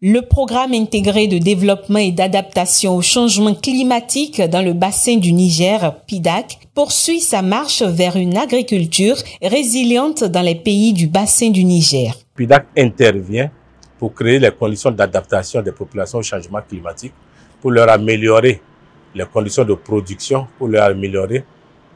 Le programme intégré de développement et d'adaptation au changement climatique dans le bassin du Niger, PIDAC, poursuit sa marche vers une agriculture résiliente dans les pays du bassin du Niger. PIDAC intervient pour créer les conditions d'adaptation des populations au changement climatique, pour leur améliorer les conditions de production, pour leur améliorer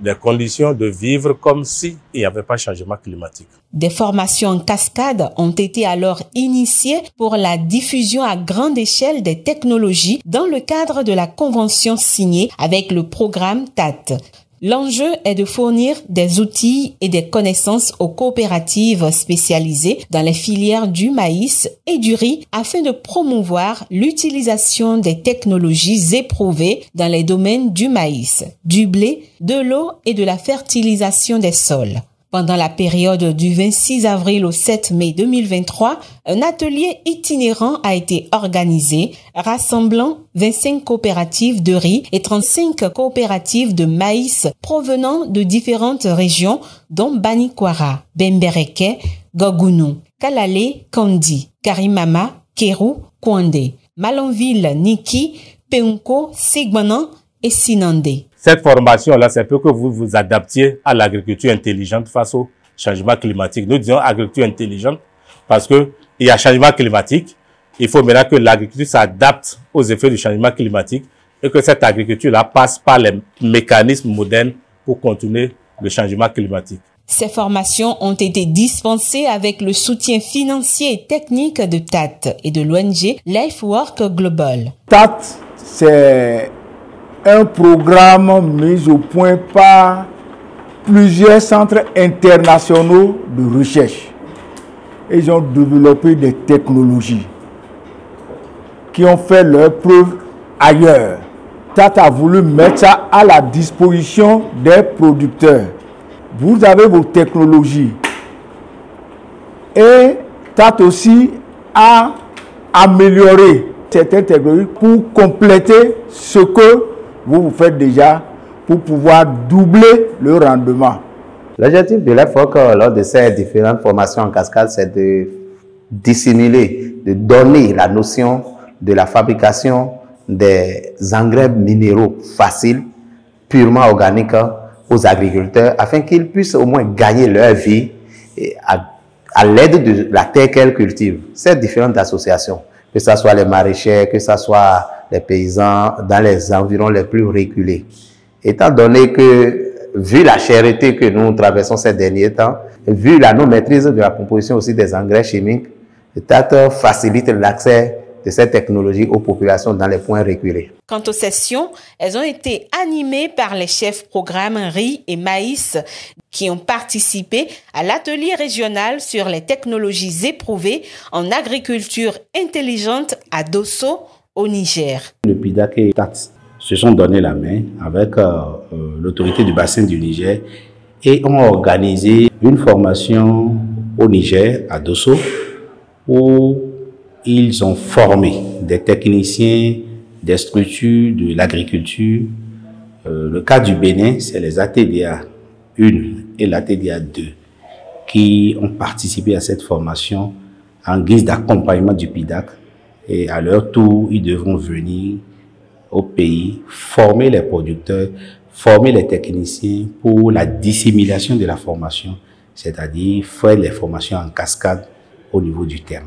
des conditions de vivre comme s'il n'y avait pas changement climatique. Des formations en cascade ont été alors initiées pour la diffusion à grande échelle des technologies dans le cadre de la convention signée avec le programme TAT. L'enjeu est de fournir des outils et des connaissances aux coopératives spécialisées dans les filières du maïs et du riz afin de promouvoir l'utilisation des technologies éprouvées dans les domaines du maïs, du blé, de l'eau et de la fertilisation des sols. Pendant la période du 26 avril au 7 mai 2023, un atelier itinérant a été organisé rassemblant 25 coopératives de riz et 35 coopératives de maïs provenant de différentes régions dont Banikwara, Bembereke, Gogounou, Kalale, Kandi, Karimama, Keru, Kwande, Malonville, Niki, Peunko, Sigbanan et Sinande. Cette formation-là, c'est pour que vous vous adaptiez à l'agriculture intelligente face au changement climatique. Nous disons agriculture intelligente parce que il y a changement climatique. Il faut maintenant que l'agriculture s'adapte aux effets du changement climatique et que cette agriculture-là passe par les mécanismes modernes pour contourner le changement climatique. Ces formations ont été dispensées avec le soutien financier et technique de TAT et de l'ONG LifeWork Global. TAT, c'est un programme mis au point par plusieurs centres internationaux de recherche. Ils ont développé des technologies qui ont fait leurs preuves ailleurs. TAT a voulu mettre ça à la disposition des producteurs. Vous avez vos technologies. Et TAT aussi a amélioré certaines technologies pour compléter ce que vous vous faites déjà pour pouvoir doubler le rendement. L'objectif de l'EFOC lors de ces différentes formations en cascade, c'est de dissimuler, de donner la notion de la fabrication des engrais minéraux faciles, purement organiques aux agriculteurs, afin qu'ils puissent au moins gagner leur vie à, à l'aide de la terre qu'elles cultivent. Ces différentes associations, que ce soit les maraîchers, que ce soit les paysans dans les environs les plus reculés. Étant donné que, vu la chérité que nous traversons ces derniers temps, vu la non-maîtrise de la composition aussi des engrais chimiques, TAT facilite l'accès de cette technologie aux populations dans les points reculés. Quant aux sessions, elles ont été animées par les chefs programmes riz et maïs qui ont participé à l'atelier régional sur les technologies éprouvées en agriculture intelligente à Dosso au Niger. Le PIDAC et TAT se sont donné la main avec euh, euh, l'autorité du bassin du Niger et ont organisé une formation au Niger, à Dosso, où ils ont formé des techniciens des structures de l'agriculture. Euh, le cas du Bénin, c'est les ATDA 1 et l'ATDA 2 qui ont participé à cette formation en guise d'accompagnement du PIDAC et à leur tour, ils devront venir au pays, former les producteurs, former les techniciens pour la dissémination de la formation, c'est-à-dire faire les formations en cascade au niveau du terrain.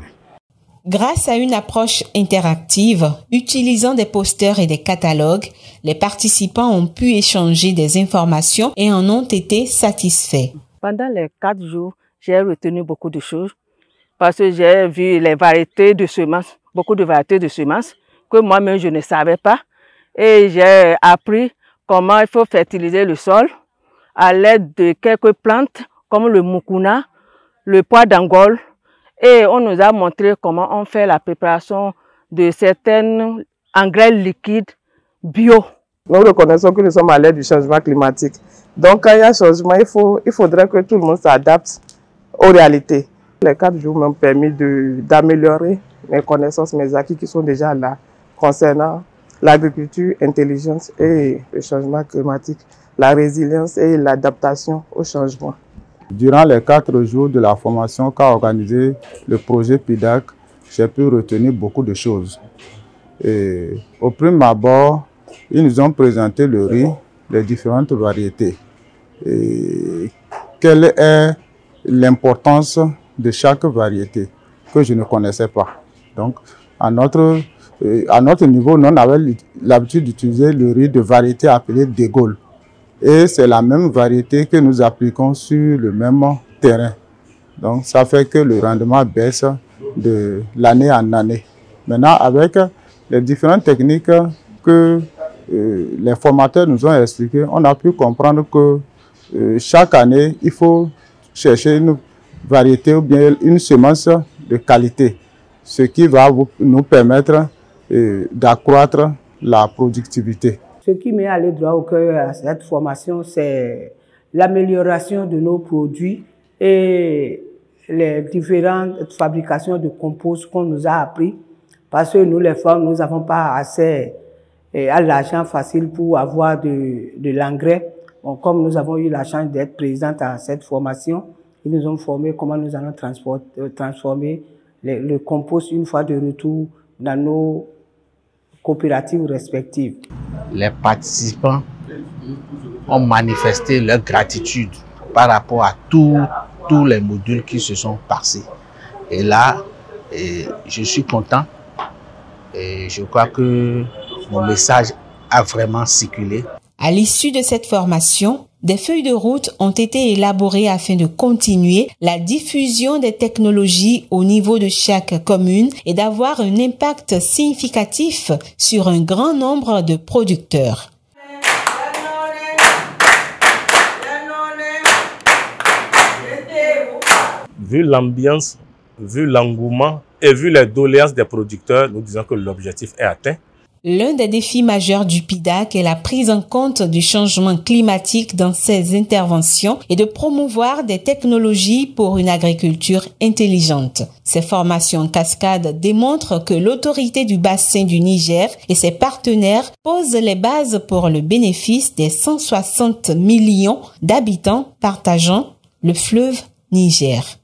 Grâce à une approche interactive, utilisant des posters et des catalogues, les participants ont pu échanger des informations et en ont été satisfaits. Pendant les quatre jours, j'ai retenu beaucoup de choses parce que j'ai vu les variétés de semences beaucoup de variétés de semences que moi-même je ne savais pas. Et j'ai appris comment il faut fertiliser le sol à l'aide de quelques plantes comme le mukuna, le pois d'Angole. Et on nous a montré comment on fait la préparation de certains engrais liquides bio. Nous reconnaissons que nous sommes à l'aide du changement climatique. Donc quand il y a changement, il, faut, il faudrait que tout le monde s'adapte aux réalités. Les quatre jours m'ont permis d'améliorer mes connaissances, mes acquis qui sont déjà là concernant l'agriculture intelligente et le changement climatique, la résilience et l'adaptation au changement. Durant les quatre jours de la formation qu'a organisé le projet PIDAC, j'ai pu retenir beaucoup de choses. Au premier abord, ils nous ont présenté le riz, les différentes variétés. Quelle est l'importance de chaque variété que je ne connaissais pas? Donc, à notre, euh, à notre niveau, nous, on avait l'habitude d'utiliser le riz de variété appelée de Gaulle. Et c'est la même variété que nous appliquons sur le même terrain. Donc, ça fait que le rendement baisse de l'année en année. Maintenant, avec les différentes techniques que euh, les formateurs nous ont expliquées, on a pu comprendre que euh, chaque année, il faut chercher une variété ou bien une semence de qualité, ce qui va nous permettre euh, d'accroître la productivité. Ce qui m'est allé droit au cœur à cette formation, c'est l'amélioration de nos produits et les différentes fabrications de compost qu'on nous a appris. Parce que nous, les femmes, nous n'avons pas assez euh, à l'argent facile pour avoir de, l'engrais. Comme nous avons eu la chance d'être présentes à cette formation, ils nous ont formé comment nous allons euh, transformer le compost une fois de retour dans nos coopératives respectives. Les participants ont manifesté leur gratitude par rapport à tous les modules qui se sont passés. Et là, je suis content et je crois que mon message a vraiment circulé. À l'issue de cette formation, des feuilles de route ont été élaborées afin de continuer la diffusion des technologies au niveau de chaque commune et d'avoir un impact significatif sur un grand nombre de producteurs. Vu l'ambiance, vu l'engouement et vu les doléances des producteurs, nous disons que l'objectif est atteint. L'un des défis majeurs du PIDAC est la prise en compte du changement climatique dans ses interventions et de promouvoir des technologies pour une agriculture intelligente. Ces formations en cascade démontrent que l'autorité du bassin du Niger et ses partenaires posent les bases pour le bénéfice des 160 millions d'habitants partageant le fleuve Niger.